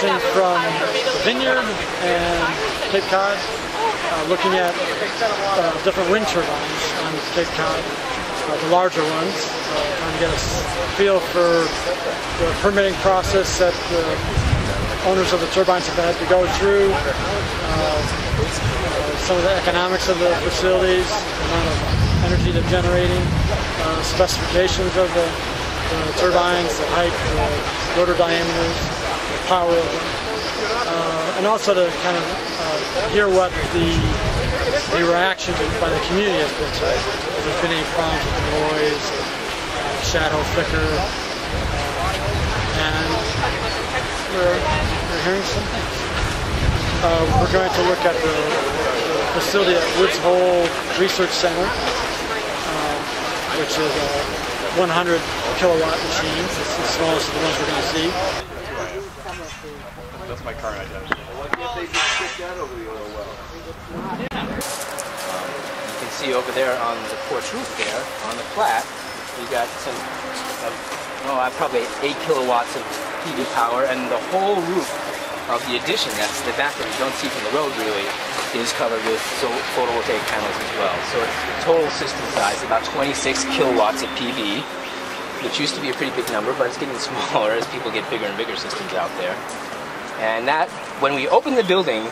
delegation from Vineyard and Cape Cod, uh, looking at uh, different wind turbines on Cape Cod, uh, the larger ones, uh, trying to get a feel for the permitting process that the owners of the turbines have had to go through, uh, some of the economics of the facilities, the amount of energy they're generating, uh, specifications of the, the, turbines, the height, the rotor diameters, power of them, uh, and also to kind of uh, hear what the, the reaction by the community has been. If there's been any problems with the noise, shadow flicker, and we're, we're hearing some things. Uh, we're going to look at the, the facility at Woods Hole Research Center, uh, which is a 100 kilowatt machine. It's the smallest of the ones we're going to see. That's my current identity. Um, you can see over there on the porch roof there, on the flat, we got some, uh, oh, probably 8 kilowatts of PV power, and the whole roof of the addition, that's the back that you don't see from the road really, is covered with photovoltaic panels as well. So it's total system size, about 26 kilowatts of PV, which used to be a pretty big number, but it's getting smaller as people get bigger and bigger systems out there. And that, when we opened the building,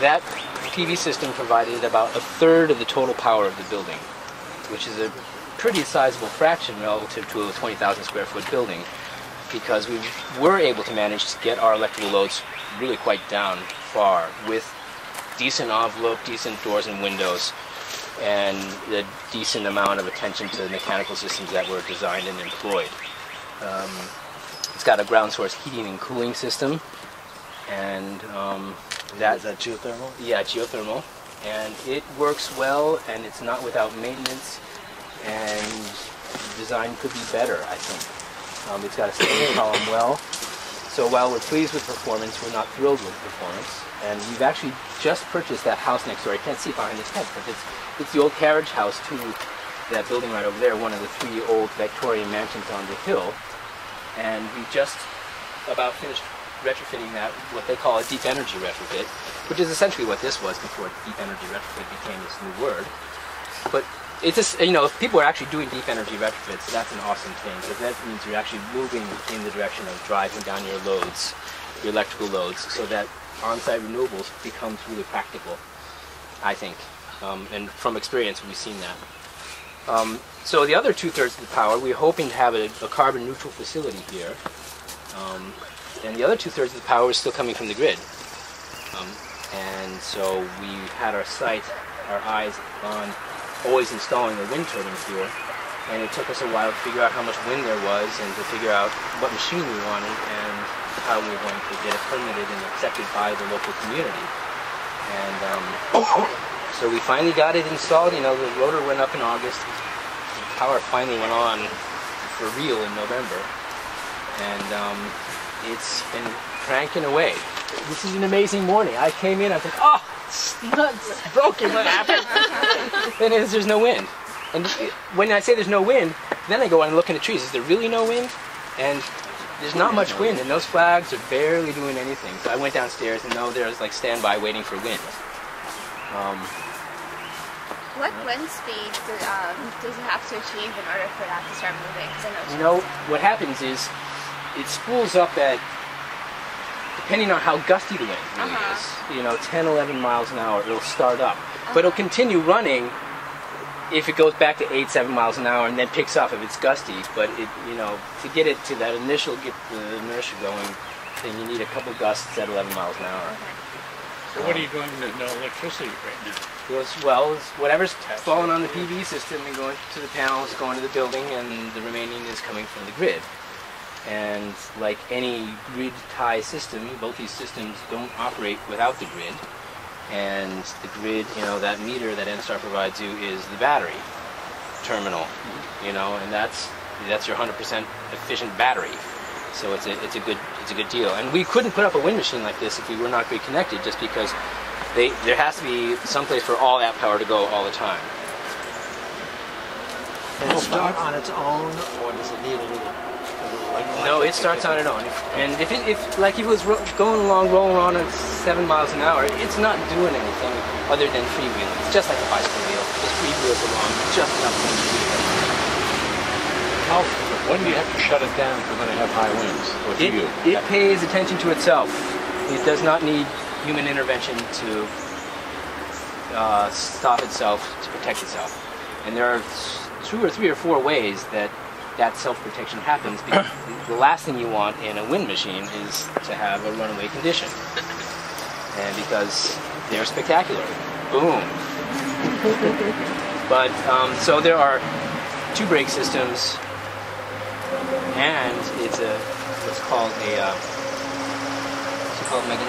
that PV system provided about a third of the total power of the building, which is a pretty sizable fraction relative to a 20,000 square foot building because we were able to manage to get our electrical loads really quite down far with decent envelope, decent doors and windows, and a decent amount of attention to the mechanical systems that were designed and employed. Um, it's got a ground source heating and cooling system, and um, that, is that geothermal? Yeah, geothermal, and it works well, and it's not without maintenance, and design could be better, I think. Um, it's got a standing column well. So while we're pleased with performance, we're not thrilled with performance. And we've actually just purchased that house next door. I can't see behind this tent, but it's, it's the old carriage house to that building right over there, one of the three old Victorian mansions on the hill. And we just about finished retrofitting that, what they call a deep energy retrofit, which is essentially what this was before deep energy retrofit became this new word. But it's just, you know, if people are actually doing deep energy retrofits, that's an awesome thing because that means you're actually moving in the direction of driving down your loads, your electrical loads, so that on-site renewables becomes really practical, I think. Um, and from experience, we've seen that. Um, so the other two-thirds of the power, we're hoping to have a, a carbon neutral facility here. Um, and the other two-thirds of the power is still coming from the grid. Um, and so we had our sight, our eyes on always installing a wind turbine here. And it took us a while to figure out how much wind there was and to figure out what machine we wanted and how we were going to get it permitted and accepted by the local community. And um, so we finally got it installed. You know, the rotor went up in August. The power finally went on for real in November. And um, it's been cranking away. This is an amazing morning. I came in, I was like, oh, it's nuts, broken, what happened? then is there's no wind. And when I say there's no wind, then I go out and look in the trees. Is there really no wind? And there's not much wind, and those flags are barely doing anything. So I went downstairs, and no, there's like standby waiting for wind. Um, what wind speed do, um, does it have to achieve in order for that to start moving? you know, what happens is it spools up at depending on how gusty the wind really uh -huh. is, you know, 10, 11 miles an hour, it'll start up. Uh -huh. But it'll continue running if it goes back to 8, 7 miles an hour and then picks up if it's gusty. But, it, you know, to get it to that initial, get the inertia going, then you need a couple gusts at 11 miles an hour. Okay. So what are you doing to no electricity right now? Goes, well, whatever's falling on the PV system and going to the panels, going to the building, and the remaining is coming from the grid. And like any grid tie system, both these systems don't operate without the grid. And the grid, you know, that meter that NSTAR provides you is the battery terminal, you know, and that's that's your 100% efficient battery. So it's a it's a good it's a good deal. And we couldn't put up a wind machine like this if we were not grid connected, just because they there has to be some place for all that power to go all the time. And it start on its own, or does it need a little No, it starts on its own. And if it, if like if it was ro- going along, rolling on at seven miles an hour, it's not doing anything other than freewheeling. It's just like a bicycle wheel. It just freewheels along just enough to freewheel. How, when do you have to shut it down if we're going to have high winds? It, you? it pays attention to itself. It does not need human intervention to uh, stop itself, to protect itself. And there are two or three or four ways that that self-protection happens because the last thing you want in a wind machine is to have a runaway condition. And because they're spectacular. Boom. but, um, so there are two brake systems and it's a what's called a uh, what's it called, Megan?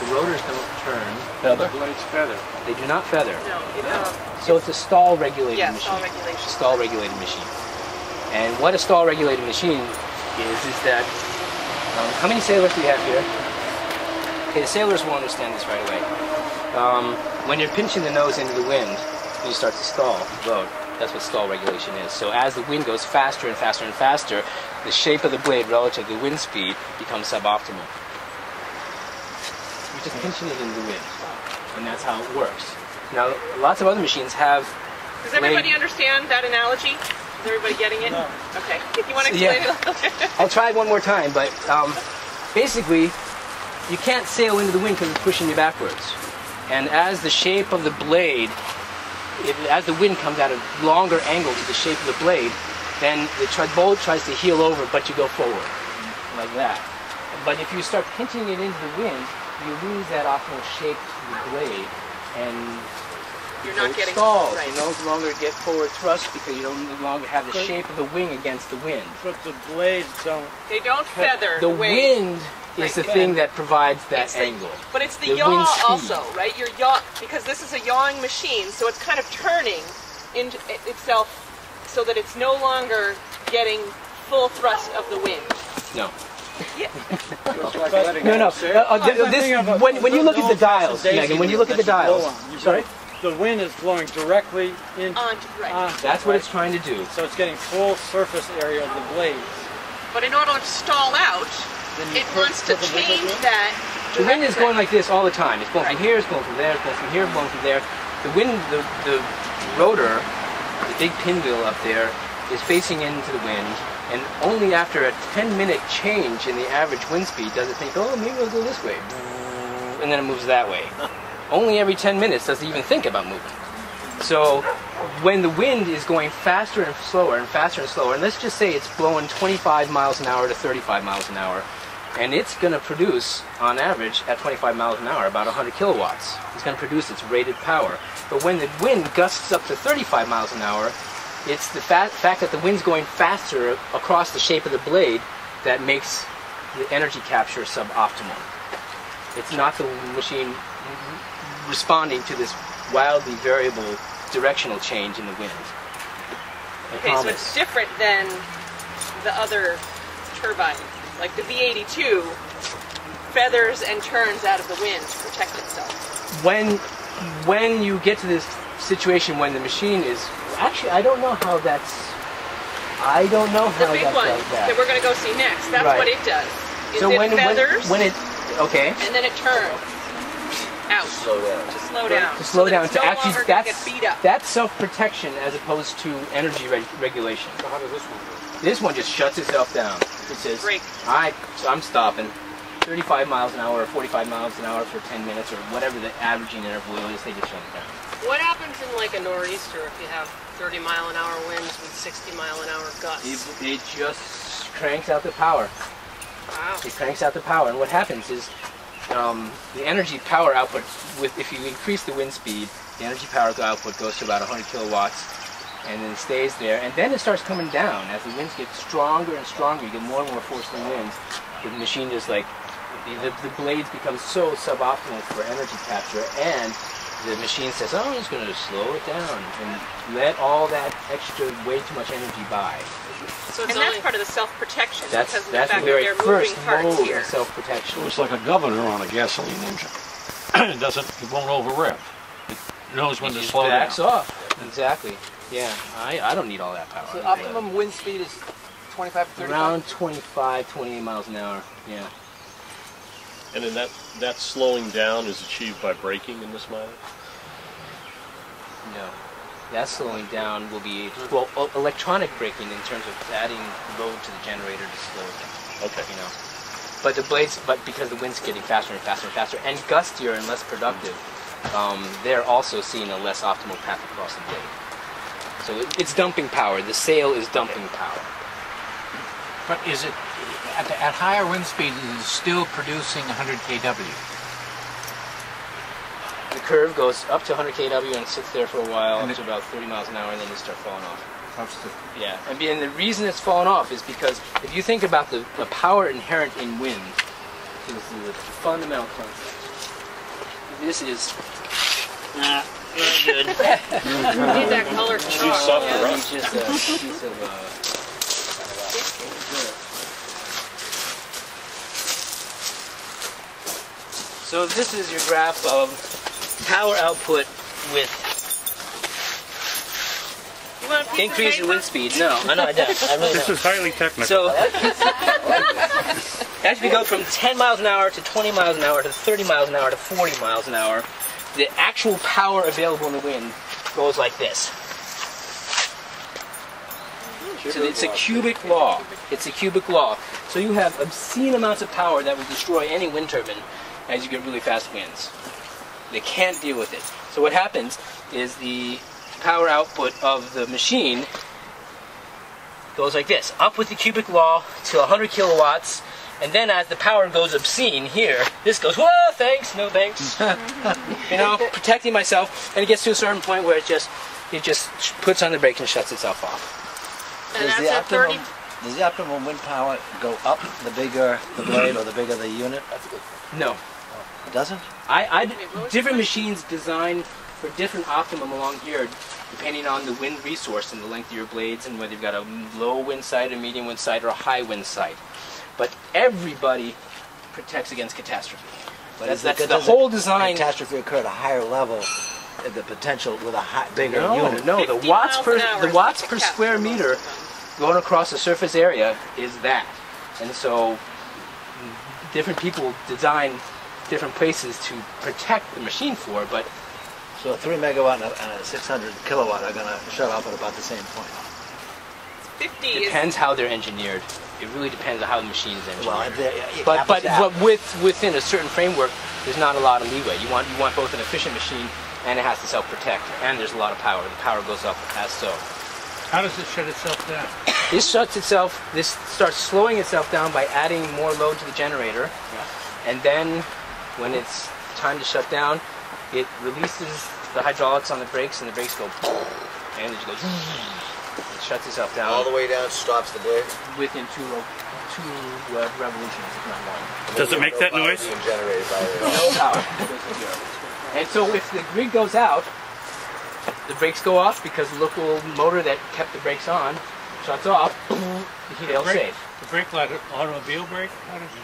The rotors don't turn. Feather? Blades feather. They do not feather. No, it, uh, So it's a stall regulated yeah, machine. stall regulation. Stall regulated machine. And what a stall regulated machine is is that um, how many sailors do you have here? Okay, the sailors will understand this right away. Um, when you're pinching the nose into the wind, you start to stall the boat. That's what stall regulation is. So as the wind goes faster and faster and faster, the shape of the blade relative to the wind speed becomes suboptimal. You're just pinching it into the wind, and that's how it works. Now, lots of other machines have Does everybody understand that analogy? Is everybody getting it? No. Okay. If you want to Yeah. explain it. I'll try it one more time, but um, basically, you can't sail into the wind because it's pushing you backwards. And as the shape of the blade, it, as the wind comes at a longer angle to the shape of the blade, then the tri- boat tries to heel over, but you go forward, like that. But if you start pinching it into the wind, you lose that optimal shape to the blade, and You're so not it getting stalls. right. You no longer get forward thrust because you don't longer have the shape of the wing against the wind. But the blades don't. They don't feather The way. wind is Right. the thing that provides that It's the- angle. But it's the, The yaw also, right? You're yaw because this is a yawing machine, so it's kind of turning into itself so that it's no longer getting full thrust of the wind. No. Yeah. No, no. Uh, uh, this, thinking of a- when, when you look at the dials, Megan, when you look at the dials, sorry, blow- The wind is blowing directly into. On right. onto it, that's what it's trying to do. So it's getting full surface area of the blades. But in order to stall out, it put- wants to put the wiggle change in? that. The wind is going like this all the time. It's blowing from here, it's blowing from there, it's blowing from here, blowing from there. The wind, the, the rotor, the big pinwheel up there, is facing into the wind, and only after a 10 minute change in the average wind speed does it think, oh, maybe I'll go this way. And then it moves that way. only every 10 minutes does it even think about moving. So when the wind is going faster and slower and faster and slower, and let's just say it's blowing 25 miles an hour to 35 miles an hour, and it's going to produce, on average, at 25 miles an hour, about 100 kilowatts. It's going to produce its rated power. But when the wind gusts up to 35 miles an hour, it's the fa- fact that the wind's going faster across the shape of the blade that makes the energy capture suboptimal. It's not the machine responding to this wildly variable directional change in the wind. Okay, so it's different than the other turbine. Like the V82 feathers and turns out of the wind to protect itself. when when you get to this situation when the machine is actually I don't know how that's I don't know The how big that one does that. that we're going to go see next, that's Right. what it does. Is so it when, when feathers when it okay and then it turns out Slow down. to slow down. to slow so down it's to no actually that's get beat up. that's self protection as opposed to energy reg- regulation. So how does this one work? This one just shuts itself down. It says Break. I so I'm stopping. 35 miles an hour or 45 miles an hour for 10 minutes or whatever the averaging interval is, they just shut it down. What happens in like a nor'easter if you have 30 mile an hour winds with 60 mile an hour It, gusts? it just cranks out the power. Wow. It cranks out the power, and what happens is um, the energy power output, with if you increase the wind speed, the energy power output goes to about 100 kilowatts, and then it stays there, and then it starts coming down as the winds get stronger and stronger. You get more and more forcing winds. The machine just like the, the blades become so suboptimal for energy capture, and the machine says, "Oh, I'm just going to slow it down and let all that extra, way too much energy by." So it's and only, that's part of the self-protection That's because of that's the the fact very that they're first moving parts mode here. of self-protection. It's like a governor on a gasoline engine. it doesn't, it won't over rev. It knows when It to just slow down. backs off. Exactly. Yeah, I, I don't need all that power. The optimum wind speed is 25 to 35? Around 25, 28 miles an hour. Yeah. And then that that slowing down is achieved by braking in this mileage. No. That slowing down will be well electronic braking in terms of adding load to the generator to slow it down. Okay. You know. But the blades, but because the wind's getting faster and faster and faster, and gustier and less productive, um, they're also seeing a less optimal path across the blade. So it, it's dumping power. The sail is dumping power. But is it at, the, at higher wind speeds? Is it still producing 100 kW? The curve goes up to 100 kW and sits there for a while, And up to about 30 miles an hour, and then it start falling off. That's the- Yeah, and, and the reason it's falling off is because if you think about the, the power inherent in wind, this is a fundamental concept. This is not very good. You need that color Too chalk. soft yeah, for let me us. just a piece of. Uh, so this is your graph of power output with You want a piece increase in wind speed. No, I know I don't. I really don't. is highly technical. So as we go from 10 miles an hour to 20 miles an hour to 30 miles an hour to 40 miles an hour, the actual power available in the wind goes like this. So it's a cubic law. It's a cubic law. So you have obscene amounts of power that will destroy any wind turbine as you get really fast winds. They can't deal with it. So what happens is the power output of the machine goes like this up with the cubic law to 100 kilowatts and then as the power goes obscene here this goes whoa thanks no thanks you know protecting myself and it gets to a certain point where it just it just puts on the brake and shuts itself off And Does the at 30. optimum, does the optimum wind power go up the bigger the blade or the bigger the unit? no It doesn't? I, I different machines designed for different optimum along here depending on the wind resource and the length of your blades and whether you've got a low wind side a medium wind side or a high wind side. But everybody protects against catastrophe. But that's, is that's the whole design? Catastrophe occur at a higher level, uh, the potential with a high, bigger No, unit. no, the watts per the watts per square meter going across the surface area is that, and so different people design different places to protect the machine for, but So a three megawatt and a, 600 kilowatt are going to shut off at about the same point. 50 is depends how they're engineered. It really depends on how the machine is engineered. Well, they- yeah, but but, but with within a certain framework, there's not a lot of leeway. You want you want both an efficient machine and it has to self-protect, and there's a lot of power. The power goes up as so. How does it shut itself down? This shuts itself. This starts slowing itself down by adding more load to the generator, and then when it's time to shut down, it releases the hydraulics on the brakes, and the brakes go, and it just goes. It shuts itself down All the way down, stops the blade. within two ro- two uh, revolutions, if not one. Does it make that No power noise? Generated by the No power. And so if the grid goes out, the brakes go off because the local motor that kept the brakes on shuts off. They'll brake- save. The brake like an automobile brake? How does it?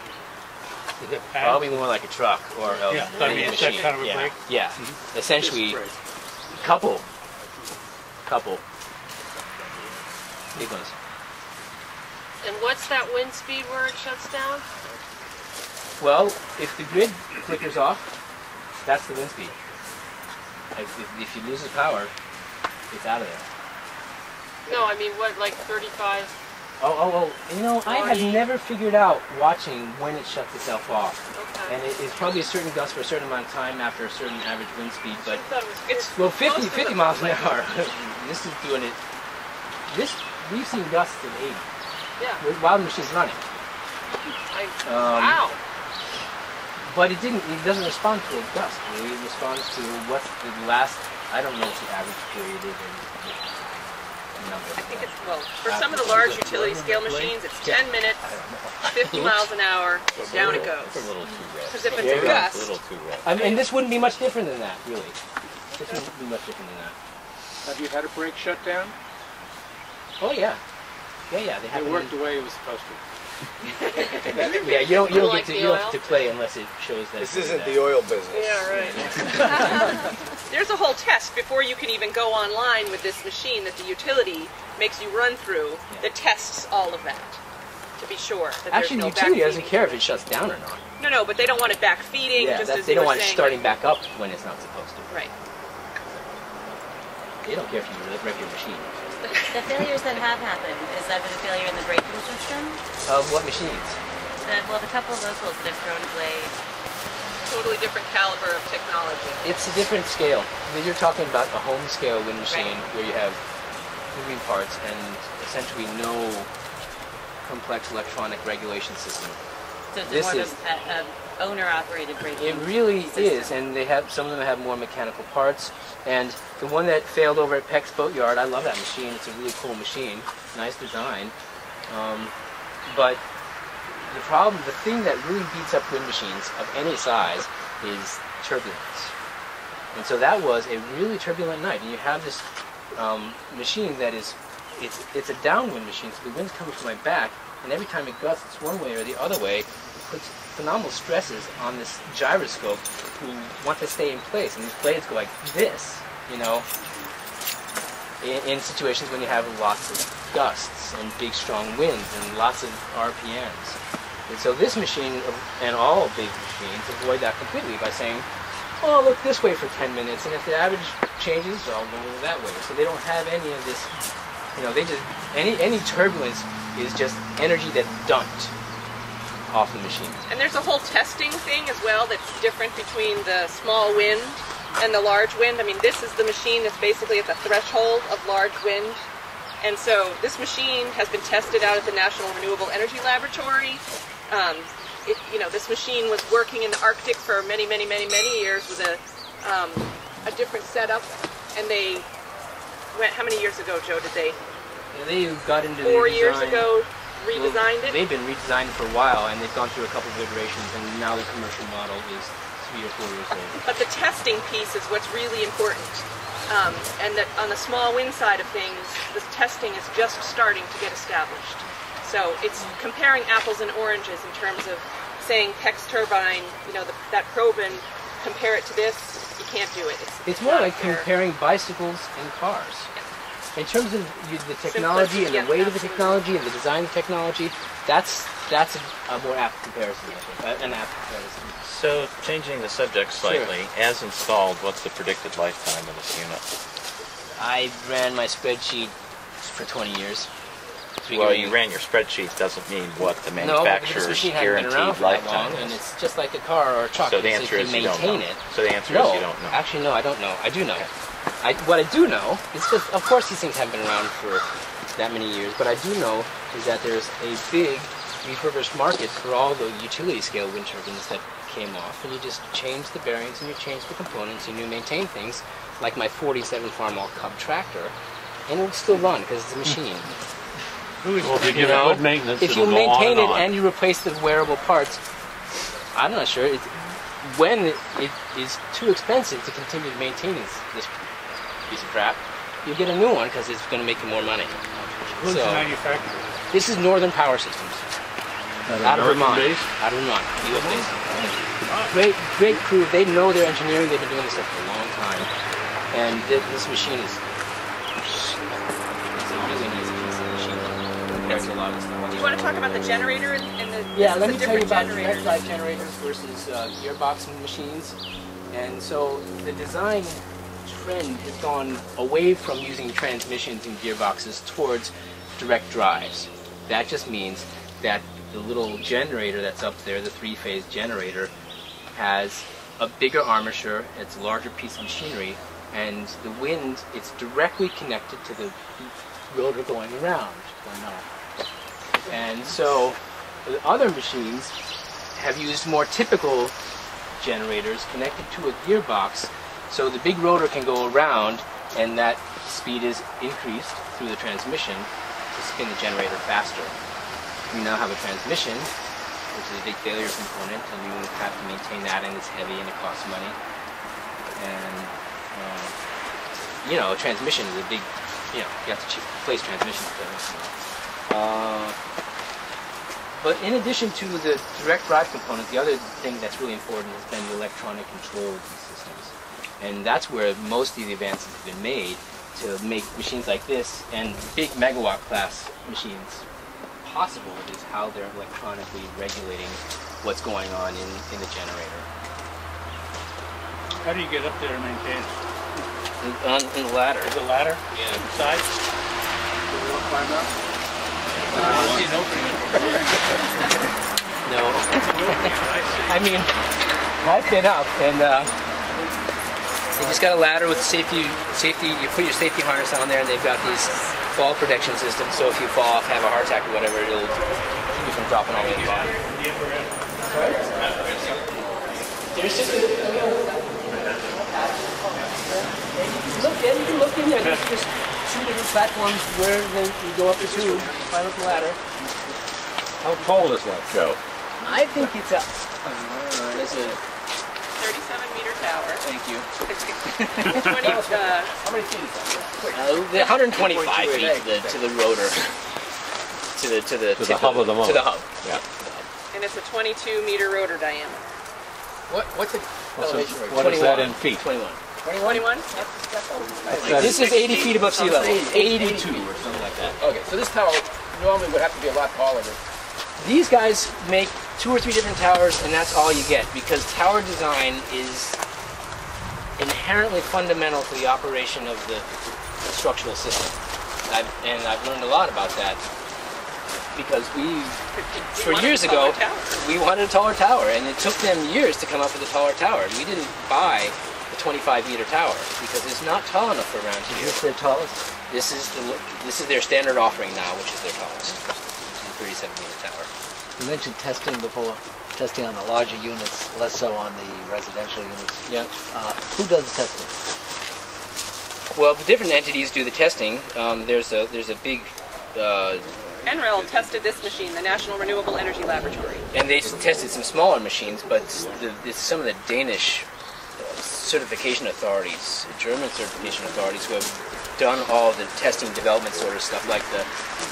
Is it pads? Probably more like a truck or a Yeah, a I mean, machine. kind of a yeah. brake? Yeah. Mm-hmm. Essentially, couple, couple, big ones. And what's that wind speed where it shuts down? Well, if the grid flickers off, that's the wind speed. If, if, if you lose the power, it's out of there. No, I mean, what, like 35? Oh, oh, oh. You know, I have never figured out watching when it shuts itself off. Okay. And it is probably a certain gust for a certain amount of time after a certain average wind speed, but it's it's well 50, 50 miles an hour. this is doing it. This we've seen gusts of 80 Yeah. with wild machines running. I, Um, wow. But it didn't. It doesn't respond to a gust. Really. It responds to what's the last. I don't know what the average period is. In number. I think it's, well, for some of the large utility scale machines, it's 10 minutes, 50 miles an hour, down it goes. It's a little too red. Because if it's Yeah, a yeah. It's a gust, little too red. I mean, and this wouldn't be much different than that, really. This wouldn't be much different than that. Have you had a brake shut down? Oh yeah, yeah, yeah. They have It it worked the way it was supposed to. Yeah, you don't you don't Like get to you don't oil? get to play unless it shows that. This isn't that. the oil business. Yeah, right. There's a whole test before you can even go online with this machine that the utility makes you run through that tests all of that to be sure that Actually, there's the no utility doesn't care if it shuts down or not. No, no, but they don't want it backfeeding. Yeah, just that's, as they don't were want it starting back up when it's not supposed to. Right. They don't care if you wreck your machine. The failures that have happened, is that been a failure in the braking system? Of what machines? The, well, the couple of locals that have thrown blades. Totally different caliber of technology. It's a different scale. I mean, You're talking about a home scale wind machine where you have moving parts and essentially no complex electronic regulation system. So it's This more is- of a, a owner-operated braking It really is, and they have some of them have more mechanical parts. And the one that failed over at Peck's Boatyard, I love that machine. It's a really cool machine, nice design. Um, but the problem, the thing that really beats up wind machines of any size is turbulence. And so that was a really turbulent night. And you have this um, machine that is, it's, it's a downwind machine, so the wind's coming from my back, and every time it gusts one way or the other way, it puts phenomenal stresses on this gyroscope who want to stay in place. And these blades go like this, you know, in, in situations when you have lots of gusts and big strong winds and lots of RPMs. And so this machine and all big machines avoid that completely by saying, oh, look this way for 10 minutes, and if the average changes, I'll go that way. So they don't have any of this, you know, they just, any, any turbulence is just energy that's dumped off the machine. And there's a whole testing thing as well that's different between the small wind and the large wind. I mean, this is the machine that's basically at the threshold of large wind. And so this machine has been tested out at the National Renewable Energy Laboratory. Um, it, you know, this machine was working in the Arctic for many, many, many, many years with a, um, a different setup. And they went, how many years ago, Joe, did they? Yeah, they got into Four the years design- ago, Well, it? They've been redesigned for a while, and they've gone through a couple of iterations, and now the commercial model is three or four years old. But the testing piece is what's really important. Um, and that on the small wind side of things, the testing is just starting to get established. So it's comparing apples and oranges in terms of saying Peck's turbine, you know, the, that Probin, compare it to this, you can't do it. It's, It's more like fair. comparing bicycles and cars. In terms of the technology and the weight of the technology and the design of the technology, that's that's a, a more apt comparison, I think, an apt comparison. So, changing the subject slightly, as installed, what's the predicted lifetime of this unit? I ran my spreadsheet for 20 years. Well, you ran your spreadsheet doesn't mean what the No, manufacturer's been guaranteed lifetime long, and it's just like a car or a truck. So the answer is you you don't maintain know. it. So the answer no, is you don't know. Actually, no, I don't know. I do know. I, what I do know is just, of course, these things haven't been around for that many years, but I do know is that there's a big refurbished market for all the utility scale wind turbines that came off, and you just change the bearings and you change the components and you maintain things like my 47 Farmall Cub tractor, and it'll still run because it's a machine. Well, if you You give it good maintenance, if you it'll go on maintain and it on. and you replace the wearable parts, I'm not sure. It, when it, it is too expensive to continue to maintain this, this piece of crap, you get a new one because it's going to make you more money. Who's So, the manufacturer? This is Northern Power Systems. That out of American Vermont. Out of Vermont, U.S. based. Great, great crew. They know their engineering. They've been doing this stuff for a long time. And thi- this machine is it's a really nice piece of machine compared to a lot of stuff. Do you want to talk about the generator and, and the Yeah, let me tell you about generator. drive generators versus uh, gearbox machines. And so the design trend has gone away from using transmissions and gearboxes towards direct drives. That just means that the little generator that's up there, the three-phase generator, has a bigger armature, it's a larger piece of machinery, and the wind, it's directly connected to the rotor going around, or not. And so the other machines have used more typical generators connected to a gearbox so the big rotor can go around and that speed is increased through the transmission to spin the generator faster. We now have a transmission, which is a big failure component, and you have to maintain that, and it's heavy and it costs money. And uh, you know, a transmission is a big, you know, you have to replace while. Uh, But in addition to the direct drive component, the other thing that's really important has been the electronic control of these systems. And that's where most of the advances have been made to make machines like this and big megawatt class machines possible is how they're electronically regulating what's going on in, in the generator. How do you get up there and maintain it? On, in the ladder. The ladder? Yeah. Inside? climb up? I see an opening. No. I mean, I've been up and uh, you just got a ladder with safety, safety, you put your safety harness on there and they've got these fall protection systems so if you fall off, have a heart attack or whatever, it'll keep you from dropping all the way bottom. There's just look in, you can look in there. There's just two different platforms where they, you go up the tube, climb up the ladder. How tall is that, Joe? I think it's a. Uh, it's a 37 meter tower. thank you. 20, uh, How many feet is that? Uh, the 125 feet to the, to the rotor. To the to the To the tip hub of the To motor. the hub. Yeah. and it's a 22 meter rotor diameter. What what's the What's it- elevation rate? what is that 21. in feet? 21. 21? that- This is 80 feet above sea level. 82 or something like that. Okay, so this tower normally would have to be a lot taller than These guys make two or three different towers, and that's all you get because tower design is inherently fundamental to the operation of the structural system. I've, and I've learned a lot about that because we, for years ago, tower. we wanted a taller tower, and it took them years to come up with a taller tower. We didn't buy the 25 meter tower because it's not tall enough for around here. Is this their tallest? This is the this is their standard offering now, which is their tallest, 37 meter tower. You mentioned testing before, testing on the larger units, less so on the residential units. Yeah. Uh, who does the testing? Well, the different entities do the testing. Um, there's a there's a big, uh, NREL tested this machine, the National Renewable Energy Laboratory. and they s- tested some smaller machines, but the, it's some of the Danish uh, certification authorities, German certification authorities, who have done all the testing, development sort of stuff, like the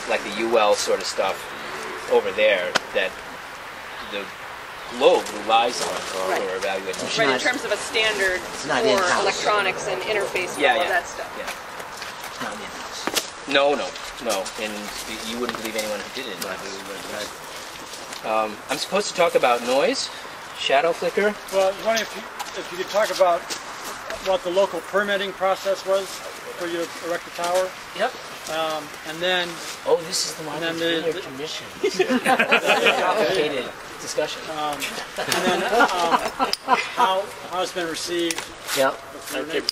like the UL sort of stuff over there that the globe relies on for, Right. for evaluating. Right, in terms of a standard not for in-house. electronics and interface and Yeah, all yeah. that stuff. Yeah. It's not in-house. No, no, no, and you wouldn't believe anyone who did it. Um, I'm supposed to talk about noise, shadow flicker. Well, I was wondering if you, if you could talk about what the local permitting process was for you to erect the tower. Yep. Um, and then, Oh, this is the one and then the, the commission. Complicated discussion. um, and then um, how how it's been received. Yeah. with your.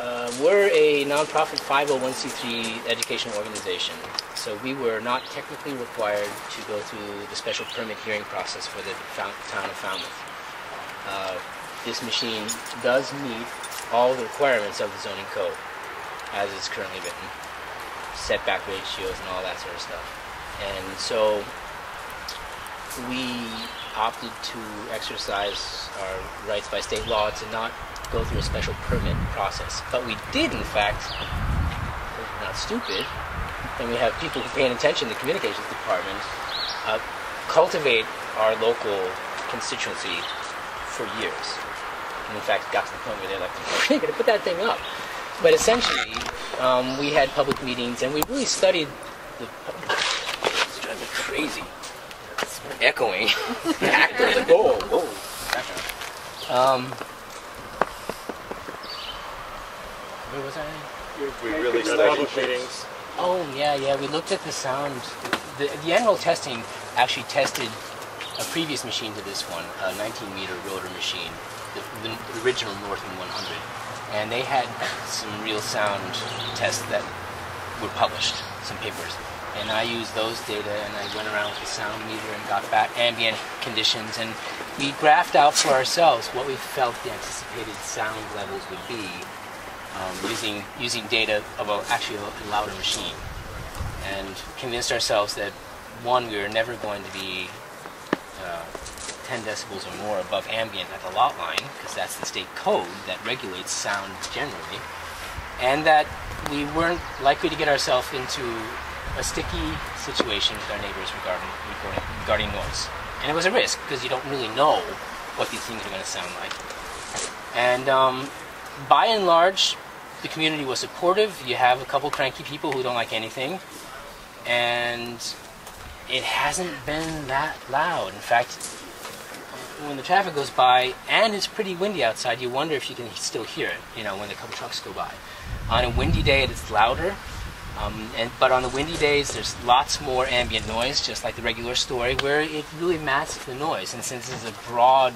Uh, we're a nonprofit 501c3 educational organization, so we were not technically required to go through the special permit hearing process for the town of Falmouth. Uh, this machine does meet all the requirements of the zoning code, as it's currently written, setback ratios and all that sort of stuff. And so we opted to exercise our rights by state law to not go through a special permit process. But we did, in fact, not stupid, and we have people paying attention to the communications department, uh, cultivate our local constituency for years. And in fact, got to the point where they're like, we're going to put that thing up. But essentially, um, we had public meetings, and we really studied the. It's driving me crazy. It's echoing. Actors like, whoa, whoa. Um, where was I? We really studied meetings. Oh yeah, yeah. We looked at the sound. The, the NREL testing actually tested a previous machine to this one, a 19 meter rotor machine, the, the, the original Northwind 100, and they had some real sound tests that were published, some papers. And I used those data and I went around with the sound meter and got back ambient conditions and we graphed out for ourselves what we felt the anticipated sound levels would be um, using using data of a, actually a louder machine, and convinced ourselves that one we were never going to be uh, 10 decibels or more above ambient at the lot line because that's the state code that regulates sound generally, and that we weren't likely to get ourselves into a sticky situation with our neighbors regarding regarding, regarding noise, and it was a risk because you don't really know what these things are going to sound like. And um, by and large, the community was supportive. You have a couple cranky people who don't like anything, and it hasn't been that loud. In fact, when the traffic goes by and it's pretty windy outside, you wonder if you can still hear it. You know, when a couple trucks go by. On a windy day, it's louder. Um, and but on the windy days, there's lots more ambient noise, just like the regular story, where it really masks the noise. And since it's a broad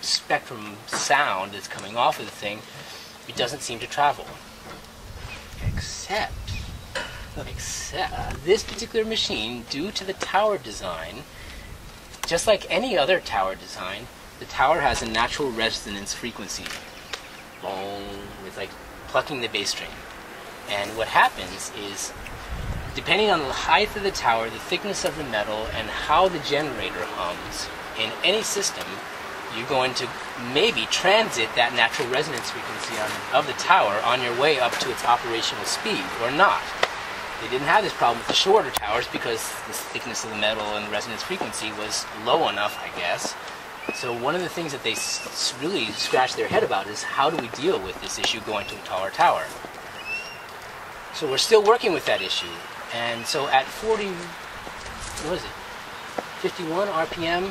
spectrum sound that's coming off of the thing, it doesn't seem to travel. Except, except this particular machine, due to the tower design, just like any other tower design, the tower has a natural resonance frequency. Boom. It's like plucking the bass string. And what happens is, depending on the height of the tower, the thickness of the metal, and how the generator hums in any system, you're going to maybe transit that natural resonance frequency on, of the tower on your way up to its operational speed, or not. They didn't have this problem with the shorter towers because the thickness of the metal and resonance frequency was low enough, I guess. So one of the things that they really scratched their head about is how do we deal with this issue going to a taller tower? So we're still working with that issue. And so at 40, what is it? 51 RPM,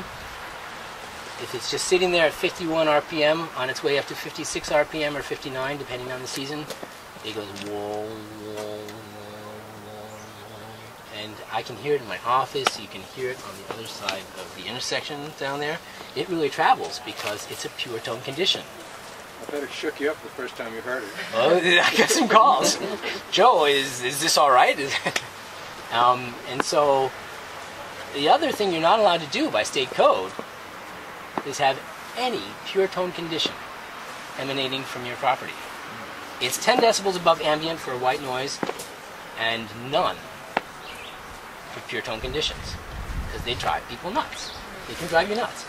if it's just sitting there at 51 RPM on its way up to 56 RPM or 59, depending on the season, it goes whoa, whoa. And I can hear it in my office. You can hear it on the other side of the intersection down there. It really travels because it's a pure tone condition. I bet it shook you up the first time you heard it. Well, I got some calls. Joe, is is this all right? um, and so, the other thing you're not allowed to do by state code is have any pure tone condition emanating from your property. It's 10 decibels above ambient for white noise, and none for pure tone conditions, because they drive people nuts. They can drive you nuts.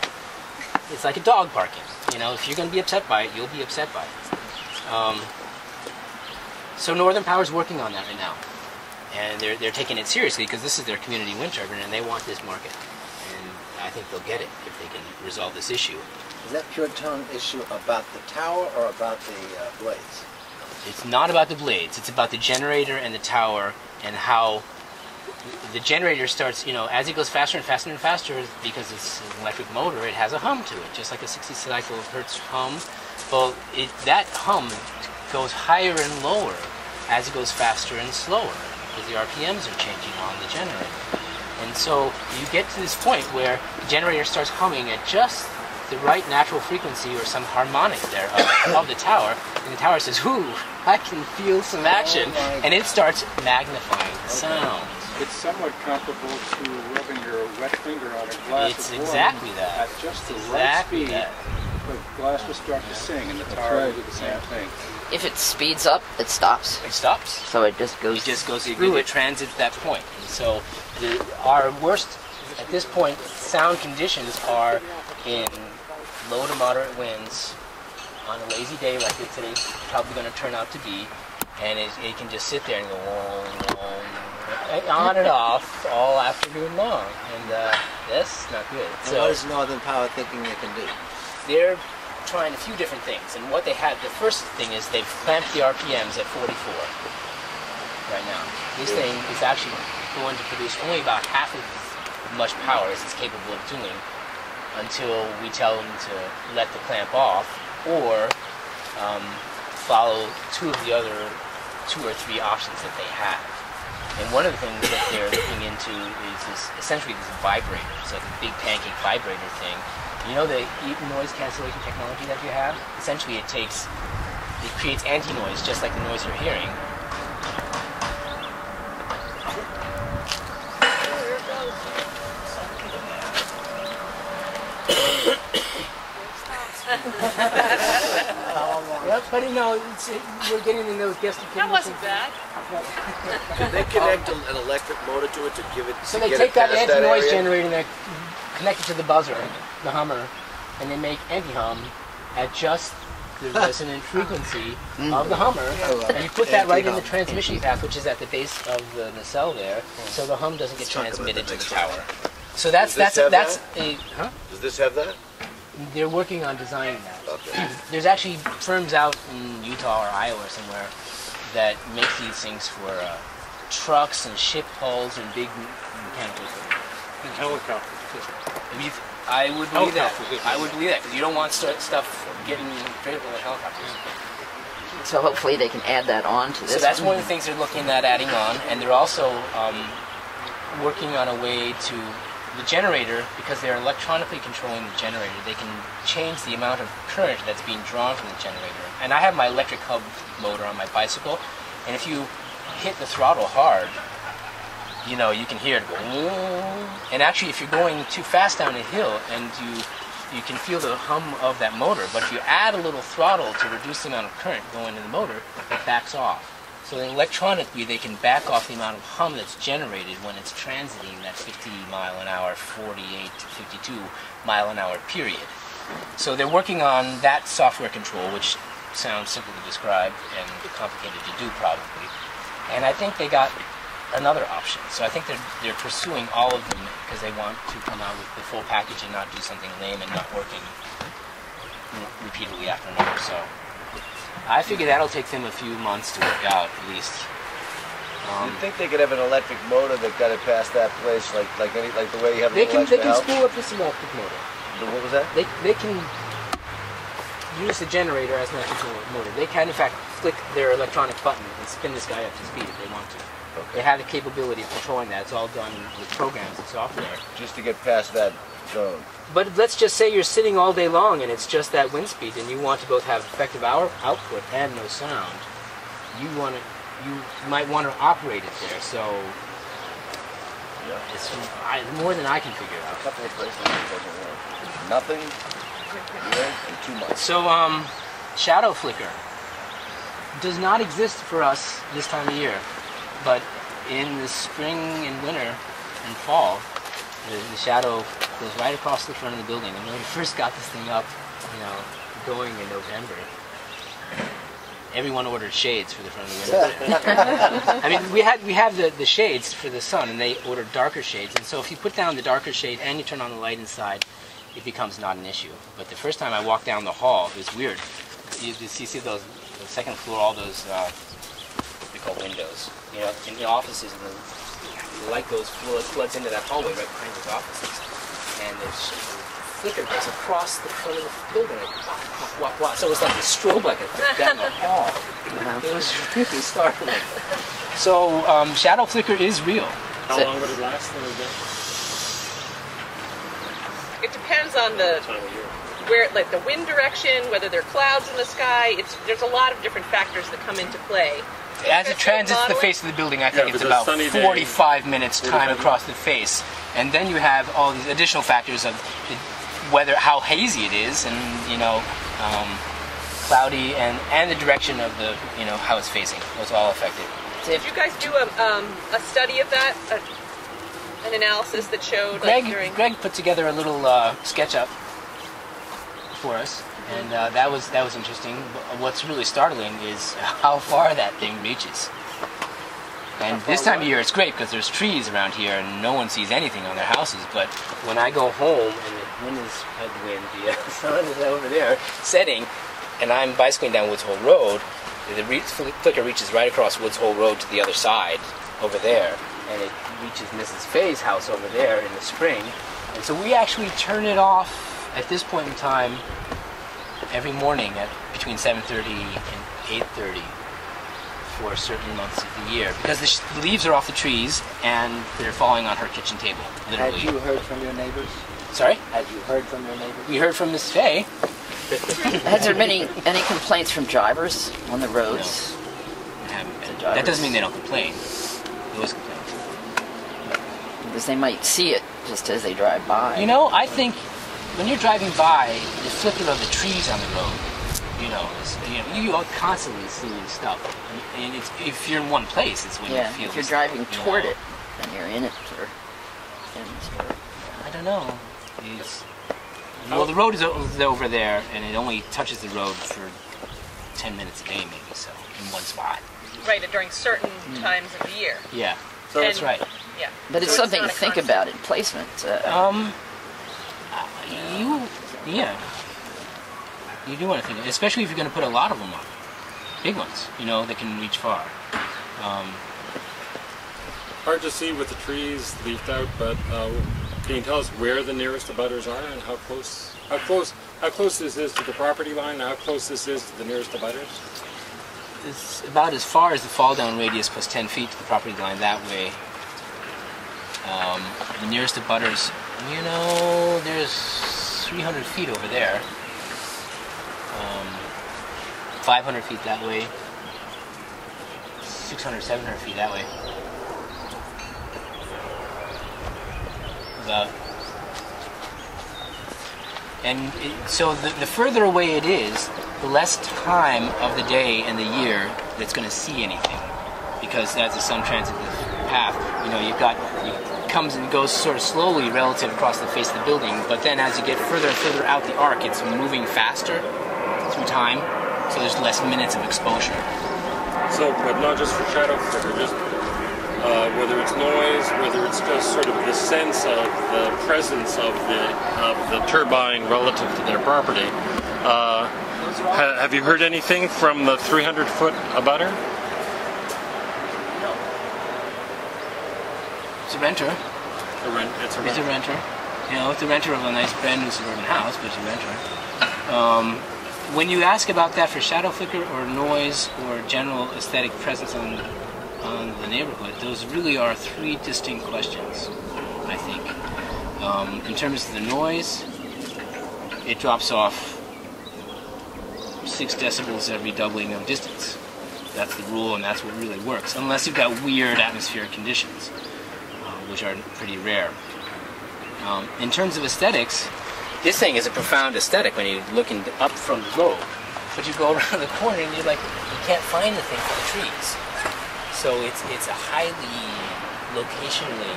It's like a dog barking. You know, if you're going to be upset by it, you'll be upset by it. Um, so Northern Power is working on that right now, and they're they're taking it seriously because this is their community wind turbine, and they want this market, and I think they'll get it if they can resolve this issue. Is that pure tone issue about the tower or about the uh, blades? It's not about the blades. It's about the generator and the tower and how the generator starts, you know, as it goes faster and faster and faster, because it's an electric motor, it has a hum to it, just like a 60 cycle hertz hum. Well, it, that hum goes higher and lower as it goes faster and slower, because the RPMs are changing on the generator. And so you get to this point where the generator starts humming at just the right natural frequency or some harmonic there of, of the tower, and the tower says, "Ooh, I can feel some action," oh and it starts magnifying the sound. It's somewhat comparable to rubbing your wet finger on a glass It's of water exactly that. At just the Exactly right speed, that. the glass will start to sing, and the tower will right. do the same thing. If it speeds up, it stops. It stops. So it just goes. It just goes through through it. it transits that point. And so the, our worst at this point sound conditions are in low to moderate winds on a lazy day like it today's probably going to turn out to be, and it, it can just sit there and go whoa, whoa, on and off all afternoon long, and uh, that's not good. And what is Northern Power thinking they can do? they're trying a few different things. And what they have, the first thing is they've clamped the RPMs at 44 right now. This thing is actually going to produce only about half as much power as it's capable of doing until we tell them to let the clamp off or um, follow two of the other two or three options that they have. And one of the things that they're looking into is this, essentially this vibrator. It's like a big pancake vibrator thing. You know the noise cancellation technology that you have? Essentially it takes, it creates anti-noise just like the noise you're hearing. Yep, but you know, it's, it, we're getting in those guest That wasn't bad. Can they connect a- an electric motor to it to give it? So to they get take it that anti-noise area? generator and they connect it to the buzzer, the hummer, and they make anti-hum at just the resonant frequency hmm. of the Hummer, and you put that right in the transmission path, which is at the base of the nacelle there, so the hum doesn't get transmitted to the tower. So that's Does that's this have that's that? a huh? Does this have that? They're working on designing that. Okay. There's actually firms out in Utah or Iowa or somewhere that make these things for uh, trucks and ship hulls and big mechanical equipment. And helicopters too. I would believe that. I would believe that because you don't want stu- stuff getting critical with helicopters. So hopefully they can add that on to this. So that's one of the things they're looking at adding on, and they're also um, working on a way to the generator because they're electronically controlling the generator. They can change the amount of current that's being drawn from the generator. And I have my electric hub motor on my bicycle, and if you hit the throttle hard, you know you can hear it go. And actually, if you're going too fast down a hill and you you can feel the hum of that motor, but if you add a little throttle to reduce the amount of current going in the motor, it backs off. So electronically, they can back off the amount of hum that's generated when it's transiting that 50 mile an hour, 48 to 52 mile an hour period. So they're working on that software control, which sounds simple to describe and complicated to do probably. And I think they got another option. So I think they're, they're pursuing all of them because they want to come out with the full package and not do something lame and not working repeatedly after another. So I figure that'll take them a few months to work out at least. Um, you think they could have an electric motor that got it past that place, like like any like the way you have they an can they can house? spool up this electric motor. The- What was that? They they can use the generator as an electric motor. They can in fact flick their electronic button and spin this guy up to speed if they want to. Okay. They have the capability of controlling that. It's all done with programs and software. Just to get past that zone. But let's just say you're sitting all day long and it's just that wind speed, and you want to both have effective hour output and no sound. You want to, you might want to operate it there. So yeah. it's I, more than I can figure out. A couple of places it doesn't work. Nothing. Year and two months. So um, shadow flicker does not exist for us this time of year, but in the spring and winter and fall, the, the shadow goes right across the front of the building. And when we first got this thing up, you know, going in November, everyone ordered shades for the front of the window. I mean, we had we have the, the shades for the sun, and they ordered darker shades. And so if you put down the darker shade and you turn on the light inside, it becomes not an issue. But the first time I walked down the hall, it was weird. You, you see, see those the second floor, all those uh, they call windows. You know, in the offices, and the, the light goes flood, floods into that hallway right behind those offices, and the sh- flicker goes across the front of the building. Like, wah, wah, wah, wah. So it was like a strobe like effect down the hall. It was really startling. So um, shadow flicker is real. How long would it last then again? It depends on the Time of year. where, like the wind direction, whether there are clouds in the sky. It's there's a lot of different factors that come into play. As it transits the face of the building, I think Yeah, it's if it's a about sunny day, 45 minutes time 45 across the face. And then you have all these additional factors of whether how hazy it is and, you know, um, cloudy and, and the direction of the, you know, how it's facing. Those all affected. Did you guys do a, um, a study of that? A, an analysis that showed Greg, like during Greg put together a little uh, sketch up for us, and uh, that was that was interesting. What's really startling is how far that thing reaches. And this time of year, it's great because there's trees around here, and no one sees anything on their houses. But when I go home and the wind is headwind, the uh, sun is over there setting, and I'm bicycling down Woods Hole Road, the re- flicker reaches right across Woods Hole Road to the other side, over there, and it reaches Mrs. Fay's house over there in the spring. And so we actually turn it off at this point in time every morning at between 7:30 and 8:30 for certain months of the year because the, sh- the leaves are off the trees and they're falling on her kitchen table. Literally. Had you heard from your neighbors? Sorry? Had you heard from your neighbors? We heard from Miss Fay. Has there been any, any complaints from drivers on the roads? No. Um, that doesn't mean they don't complain. There was complaints. Because they might see it just as they drive by. You know, I think when you're driving by, the flicker of the trees on the road, you you know, you are constantly seeing stuff. And, and it's, if you're in one place, it's when yeah, you feel. if you're this- driving you know. toward it, then you're in it for. in for- I don't know. It's, Well, the road is over there, and it only touches the road for 10 minutes a day, maybe so, in one spot. Right, during certain Mm. times of the year. Yeah, So that's right. Yeah. But it's something not to think constant. about in placement. Uh, Um, you, yeah. You do want to think, especially if you're going to put a lot of them up, big ones, you know, that can reach far. Um, Hard to see with the trees leafed out, but uh, can you tell us where the nearest abutters are and how close, how close, how close this is to the property line, how close this is to the nearest abutters? it's about as far as the fall down radius plus 10 feet to the property line that way. Um, the nearest abutters, you know, there's 300 feet over there. Um, 500 feet that way. 600, 700 feet that way. And it, so the, the further away it is, the less time of the day and the year that's going to see anything. Because that's the sun transits the path, you know, you've got, it comes and goes sort of slowly relative across the face of the building, but then as you get further and further out the arc, it's moving faster through time, so there's less minutes of exposure. So, but not just for shadow flicker, just uh, whether it's noise, whether it's just sort of the sense of the presence of the of the turbine relative to their property. Uh, ha- have you heard anything from the 300 foot abutter? No. It's a renter. A rent, it's a It's a renter. You know, it's a renter of a nice brand new suburban house, but it's a renter. Um, when you ask about that for shadow flicker or noise or general aesthetic presence on, on the neighborhood, those really are three distinct questions, I think. Um, in terms of the noise, it drops off six decibels every doubling of distance. That's the rule, and that's what really works, unless you've got weird atmospheric conditions, uh, which are pretty rare. Um, in terms of aesthetics, this thing is a profound aesthetic when you're looking up from the road. But you go around the corner and you're like, you can't find the thing for the trees. So it's it's a highly locationally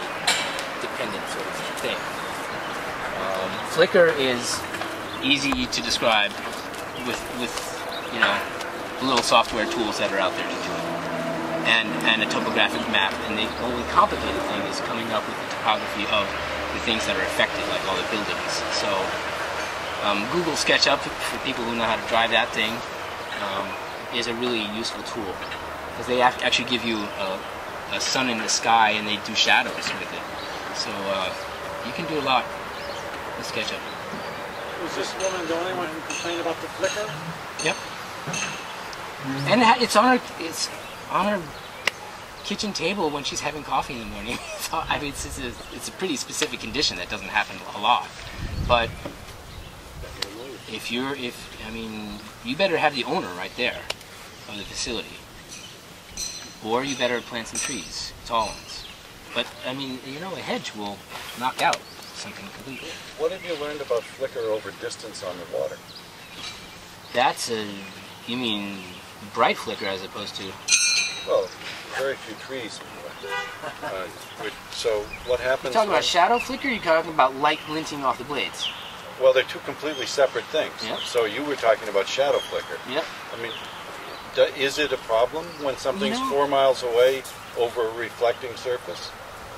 dependent sort of thing. Um, Flicker is easy to describe with with you know little software tools that are out there to do it, and and a topographic map. And the only complicated thing is coming up with the topography of the things that are affected, like all the buildings. So um, Google SketchUp for people who know how to drive that thing um, is a really useful tool because they actually give you a, a sun in the sky and they do shadows with it. So uh, you can do a lot with SketchUp. Was this woman the only one who complained about the flicker? Yep. And it's on her it's on her kitchen table when she's having coffee in the morning. so, I mean, it's, it's, a, it's a pretty specific condition that doesn't happen a lot. But if you're, if, I mean, you better have the owner right there of the facility. Or you better plant some trees, tall ones. But, I mean, you know, a hedge will knock out something completely. What have you learned about flicker over distance on the water? That's a, you mean bright flicker as opposed to, Well, very few trees. Uh, which- so what you happens? talking when- about shadow flicker you talking about light glinting off the blades? Well, they're two completely separate things. Yep. So you were talking about shadow flicker. Yep. I mean, is it a problem when something's four miles away over a reflecting surface?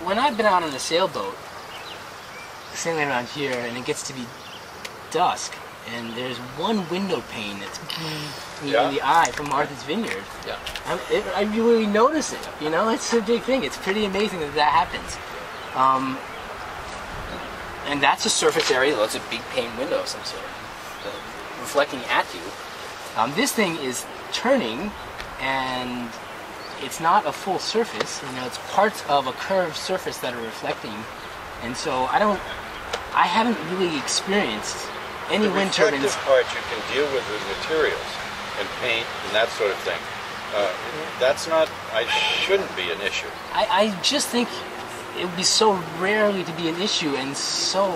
when I've been out on a sailboat, sailing around here, and it gets to be dusk, and there's one window pane that's me Yeah. in the eye from Martha's Vineyard. Yeah. It, I really notice it. You know, it's a big thing. It's pretty amazing that that happens. Um, and that's a surface area. That's a big pane window of some sort, reflecting at you. Um, this thing is turning, and it's not a full surface. You know, it's parts of a curved surface that are reflecting. And so I don't, I haven't really experienced any the wind turbines. part you can deal with with materials and paint and that sort of thing. Uh, that's not. I shouldn't be an issue. I, I just think it would be so rarely to be an issue and so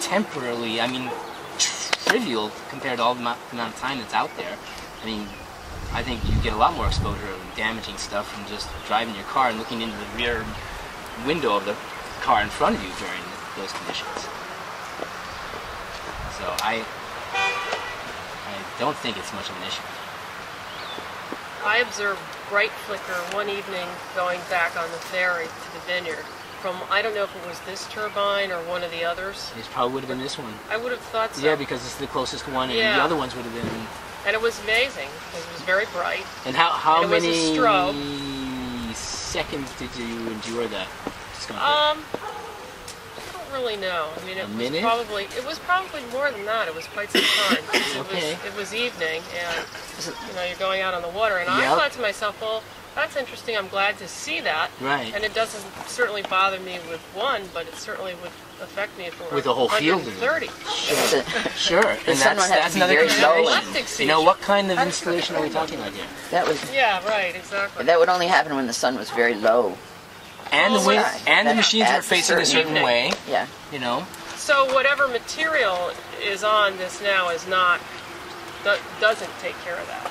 temporarily, I mean, trivial compared to all the amount amount of time that's out there. I mean, I think you get a lot more exposure of damaging stuff from just driving your car and looking into the rear window of the car in front of you during those conditions. So, I, I don't think it's much of an issue. I observed bright flicker one evening going back on the ferry to the vineyard from, I don't know if it was this turbine or one of the others. It probably would have been this one. I would have thought so. Yeah, because it's the closest one, and the other ones would have been. And it was amazing. It was very bright. And how how And it was a many seconds did you endure that? Um, don't really know. I mean, it A was minute? probably it was probably more than that. It was quite some time. It Okay. was it was evening, and you know you're going out on the water, and I thought to myself, well, that's interesting. I'm glad to see that. Right. And it doesn't certainly bother me with one, but it certainly would affect me if it were With the whole field of them. 130. Sure, and The sun that's, that's another very low. You know, what kind of installation are we talking about here? That was Yeah, right, exactly. that would only happen when the sun was very low. And the wind, Right. and the machines are adds a facing a certain- certain way. Yeah. You know, So whatever material is on this now is not doesn't take care of that.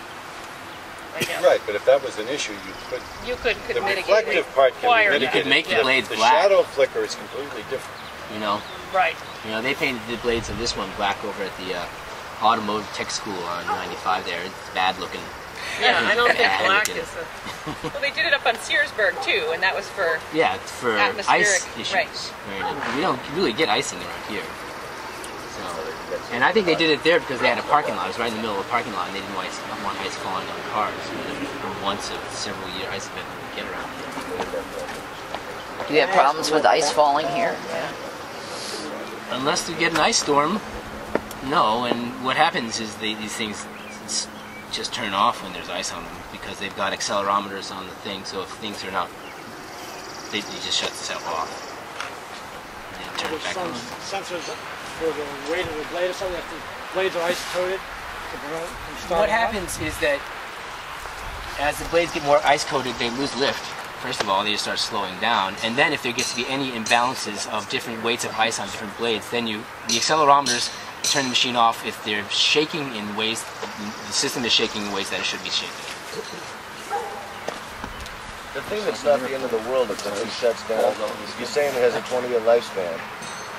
Right, but if that was an issue, you could, You could could the mitigate. reflective part can require be that. mitigated. make the The- blades the black. The shadow flicker is completely different. you know, Right. you know. They painted the blades of this one black over at the uh, automotive tech school on 95. There, it's bad looking. Yeah, I don't think Bad black is a. Well, they did it up on Searsburg too, and that was for Yeah, for ice issues. right. Right. We don't really get icing around here. So, oh, and I think they did it there because they had a parking lot. It was right in the middle of a parking lot, and they didn't want ice, want ice falling on cars. Once a several year ice event we get around here. Do you have problems with ice falling here? Unless you get an ice storm, no. And what happens is they, these things s- just turn off when there's ice on them because they've got accelerometers on the thing. So if things are not, they, they just shut itself off. And turn There's it back some on. sensors for the weight of the blade or something. If the blades are ice coated to prevent from starting. What up. happens is that as the blades get more ice coated, they lose lift. First of all, they just start slowing down, and then if there gets to be any imbalances of different weights of ice on different blades, then you the accelerometers turn the machine off if they're shaking in ways the system is shaking in ways that it should be shaking. The thing that's not the end of the world if the thing shuts down, you're saying it has a 20-year lifespan,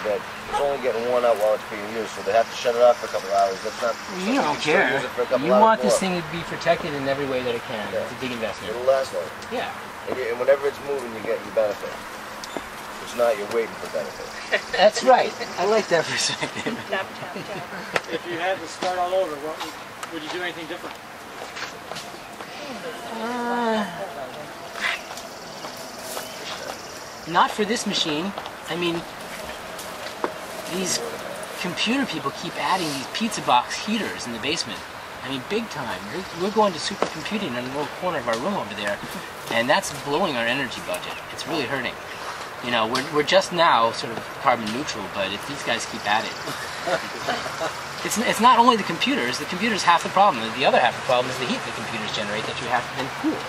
that it's only getting worn out while it's being used, so they have to shut it off for a couple hours. That's not. You don't still care. use it for a couple You hours want this more. thing to be protected in every way that it can. It's a big investment. It'll last long. Yeah. And, you, and whenever it's moving, you get your benefit. It's not you're waiting for benefit. That's right. I like that perspective. If you had to start all over, what would, would you do anything different? Uh, not for this machine. I mean, these computer people keep adding these pizza box heaters in the basement. I mean, big time. We're, we're going to supercomputing in a little corner of our room over there, and that's blowing our energy budget. It's really hurting. You know, we're, we're just now sort of carbon neutral, but if these guys keep at it, it's, it's not only the computers. The computers half the problem. The other half of the problem is the heat the computers generate that you have to then cool.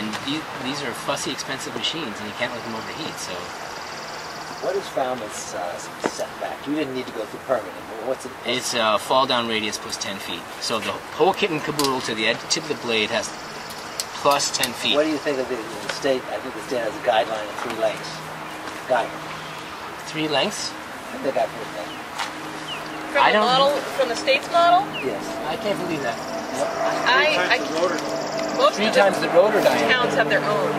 And these, these are fussy, expensive machines, and you can't let them overheat. So What is Falmouth's uh, setback? You didn't need to go through permitting. but What's it? it's a fall down radius plus 10 feet. So the whole kit and caboodle to the edge, tip of the blade has plus 10 feet. What do you think of the, the state? I think the state has a guideline of three lengths. Guide. Three lengths? I think I've heard that. from I the don't- model from the state's model. Yes. I can't believe that. I, I most Three of the times the rotor diameter. towns have their own.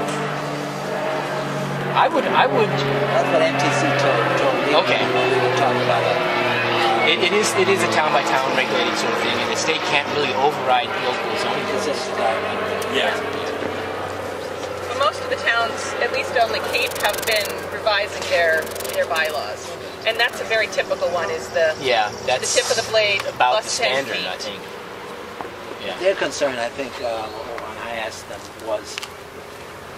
I would, I would. That's what MTC told, told me. Okay. We were talking about it. It, it is, it is a town by town regulating sort of thing, and the state can't really override local zoning. It's just a. Yeah. But most of the towns, at least on the Cape, have been revising their their bylaws, and that's a very typical one. Is the Yeah, the tip of the blade about the plus 10 standard, feet. I think. Yeah. Their concern, I think, uh, when I asked them, was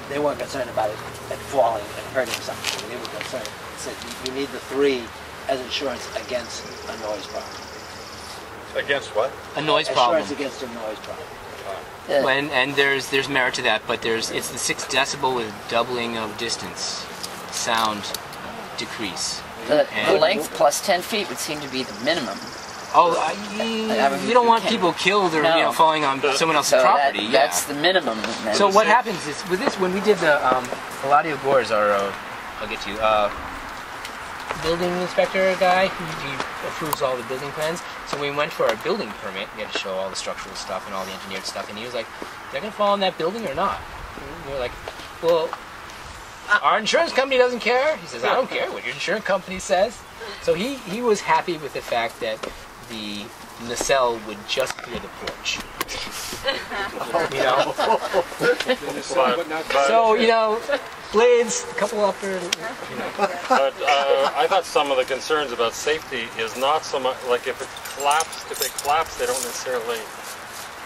they weren't concerned about it, it falling and hurting something. They were concerned. They said you- you need the three as insurance against a noise problem. Against what? A noise problem. Insurance against a noise problem. And, and there's there's merit to that, but there's it's the six decibel with doubling of distance, sound decrease. The, the length plus 10 feet would seem to be the minimum. Oh, I, I mean, you don't want can- people killed or you know falling on someone else's So that- property. yeah. That's the minimum. that So what happens is with this when we did the um, Eladio Gores, our uh, I'll get to you. Uh, building inspector guy he approves all the building plans. So we went for our building permit, we had to show all the structural stuff and all the engineered stuff, and he was like, "They're gonna fall in that building or not?" And we were like, "Well, our insurance company doesn't care." He says, "I don't care what your insurance company says." So he he was happy with the fact that the nacelle would just clear the porch. You know. But- but- so you know, blades, a couple up there. You know. But uh, I thought some of the concerns about safety is not so much like if it collapsed, if they collapse, they don't necessarily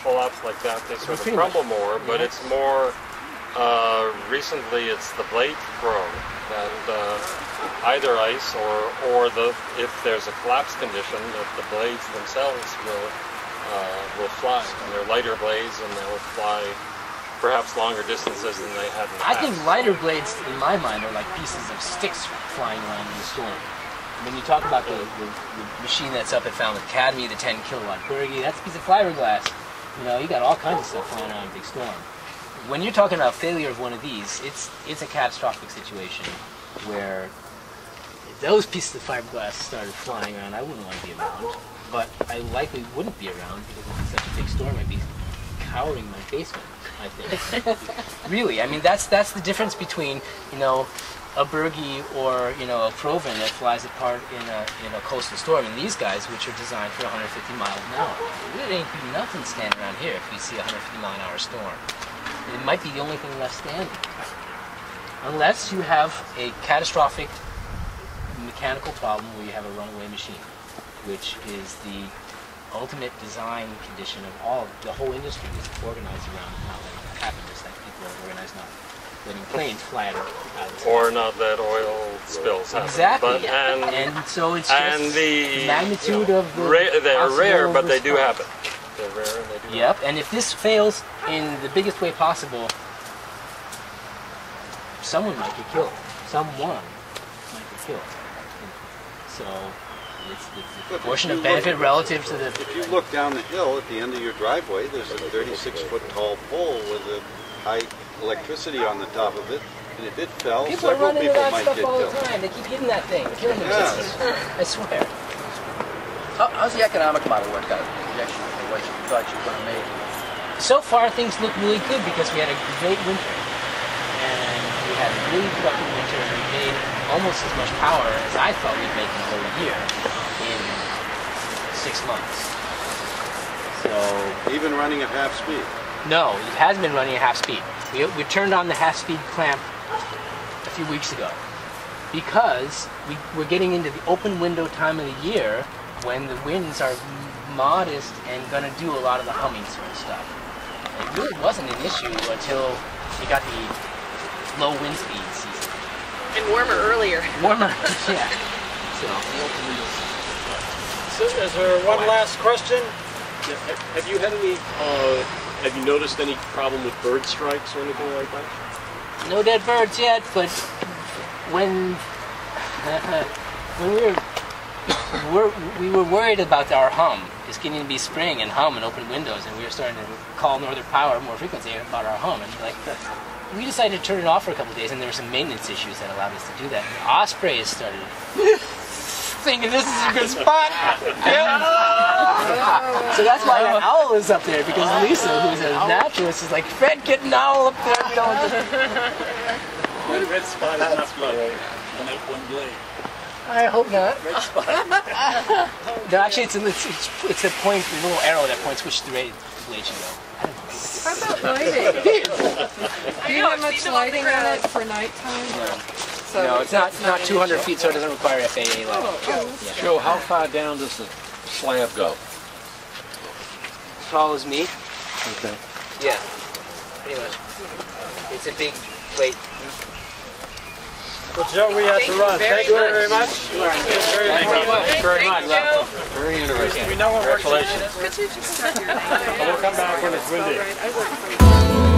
collapse like that. They sort of crumble more, but Yeah. it's more. Uh, recently, it's the blade throw and uh, either ice or or the if there's a collapse condition, that the blades themselves will uh, will fly. And they're lighter blades, and they will fly perhaps longer distances than they had in the I past. think lighter blades, in my mind, are like pieces of sticks flying around in the storm. When you talk about the, the, the machine that's up at Falmouth Academy, the 10 kilowatt Bergey, that's a piece of fiberglass. You know, you got all kinds of stuff flying around in a big storm. When you're talking about failure of one of these, it's it's a catastrophic situation where if those pieces of fiberglass started flying around, I wouldn't want to be around. But I likely wouldn't be around because it's such a big storm, I'd be cowering in my basement. I think. really, I mean that's that's the difference between you know a Bergey or you know a Proven that flies apart in a in a coastal storm, and these guys which are designed for 150 miles an hour. It ain't be nothing standing around here if we see a 150 mile an hour storm. It might be the only thing left standing, unless you have a catastrophic mechanical problem where you have a runaway machine, which is the ultimate design condition of all the whole industry is organized around not letting that happen. Just like people are organized not letting planes fly out of out of the or not that oil spills happen. Exactly. But, and, And so it's just and the magnitude of the ra- they're rare, but they do happen. They're rare and they do. Yep, and if this fails in the biggest way possible, someone might get killed. Someone might get killed. So it's, it's a But if proportion you of look- benefit relative to the. If you look down the hill at the end of your driveway, there's a 36-foot tall pole with a high electricity on the top of it, and if it fell, People are several running into people that might stuff get all the killed. time. They keep hitting that thing, killing Yes. themselves. I swear. How, how's the economic model work out? Projection for what you thought you would have made? So far, things look really good because we had a great winter. And we had a really productive winter, and we made almost as much power as I thought we'd make in the whole year in six months. So. Even running at half speed. No, it has been running at half speed. We, we turned on the half speed clamp a few weeks ago because we, we're getting into the open window time of the year when the winds are modest and going to do a lot of the humming sort of stuff. It really wasn't an issue until we got the low wind speed season. And warmer earlier. Warmer, yeah. So, So, is there one last question? Have you had any? Uh, have you noticed any problem with bird strikes or anything like that? no dead birds yet, but when when we were, we're, we were worried about our hum. It's getting to be spring and hum and open windows, and we were starting to call Northern Power more frequently about our hum. And like, we decided to turn it off for a couple of days, and there were some maintenance issues that allowed us to do that. And Ospreys started thinking this is a good spot. Yep. so that's why an owl is up there because Lisa, who's a naturalist, is like, Fred, get an owl up there. You know, One red spot is enough blood. One, one blade. I hope not. Red spot. No, actually, it's a, it's, it's, it's a point, a little arrow that points which direction the blade should go. How about lighting? Do you have much lighting on it for nighttime? So no, it's not not 200 feet, so it doesn't require FAA level. Oh, Yeah. Joe, how far down does the slab go? As tall as me? Okay. Yeah, pretty much. It's a big plate. Well, Joe, we have to run. Thank you very much. Thank you very much. Very interesting. We know what works. Congratulations. We'll come back when it's windy.